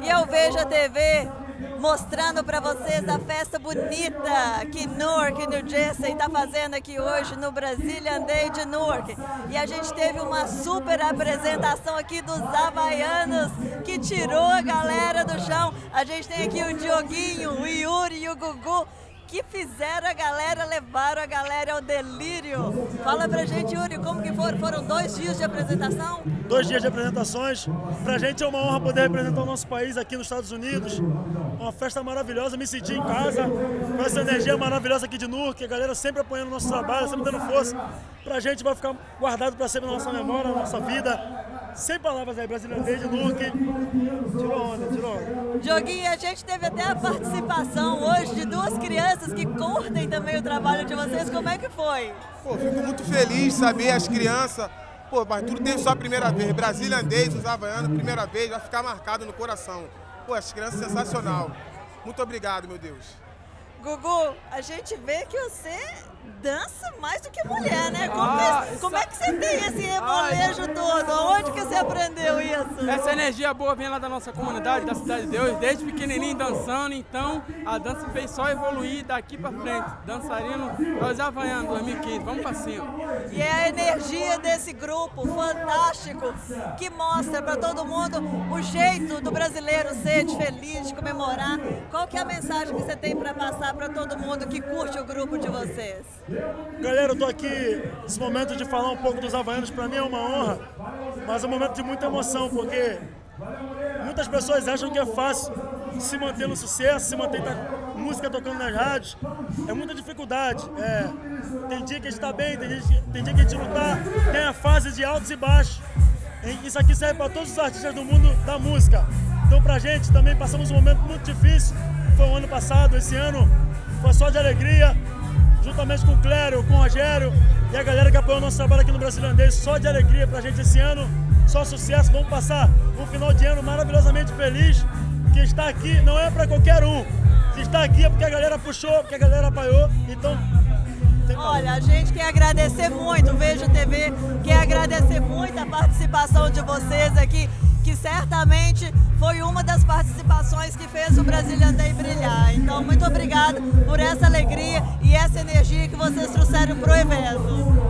E eu vejo a TV mostrando para vocês a festa bonita que Newark, New Jersey está fazendo aqui hoje no Brazilian Day de Newark. E a gente teve uma super apresentação aqui dos havaianos que tirou a galera do chão. A gente tem aqui o Dioguinho, o Yuri e o Gugu que fizeram a galera, levaram a galera ao delírio. Fala pra gente, Yuri, como que foram? Foram dois dias de apresentação? Dois dias de apresentações. Pra gente é uma honra poder representar o nosso país aqui nos Estados Unidos. Uma festa maravilhosa, me senti em casa, com essa energia maravilhosa aqui de Newark, a galera sempre apoiando o nosso trabalho, sempre dando força. Pra gente vai ficar guardado pra sempre na nossa memória, na nossa vida. Sem palavras aí, brasileiro desde Luke. Tirou onda, tirou onda. Joguinho, a gente teve até a participação hoje de duas crianças que curtem também o trabalho de vocês. Como é que foi? Pô, fico muito feliz de saber as crianças. Pô, mas tudo tem só a primeira vez. Brasília Days, os Havaianos, primeira vez, vai ficar marcado no coração. Pô, as crianças sensacional. Muito obrigado, meu Deus. Gugu, a gente vê que você dança mais do que mulher, né? Como, ah, que você tem esse remolejo Ai, todo? Onde que você aprendeu isso? Essa energia boa vem lá da nossa comunidade, da Cidade de Deus, desde pequenininho dançando, então a dança fez só evoluir daqui pra frente. Dançarino, nós Havaianos 2015, vamos pra cima. E é a energia desse grupo fantástico que mostra pra todo mundo o jeito do brasileiro ser de feliz, de comemorar. Qual que é a mensagem que você tem pra passar pra todo mundo que curte o grupo de vocês? Galera, eu tô aqui nesse momento de falar um pouco dos Havaianos, para mim é uma honra, mas é um momento de muita emoção, porque muitas pessoas acham que é fácil se manter no sucesso, se manter música tocando nas rádios. É muita dificuldade. É, tem dia que a gente tá bem, tem dia, tem dia que a gente não tá. Tem a fase de altos e baixos. Isso aqui serve para todos os artistas do mundo da música. Então pra gente também passamos um momento muito difícil. Foi o ano passado, esse ano foi só de alegria juntamente com o Clério, com o Rogério e a galera que apoiou o nosso trabalho aqui no Brasilandês. Só de alegria pra gente esse ano, só sucesso. Vamos passar um final de ano maravilhosamente feliz. Que está aqui não é para qualquer um. Se está aqui é porque a galera puxou, porque a galera apoiou. Então Olha, a gente quer agradecer muito, Vejo TV, quer agradecer muito a participação de vocês aqui que certamente foi uma das participações que fez o Brasília Day brilhar. Então, muito obrigado por essa alegria e essa energia que vocês trouxeram para o evento.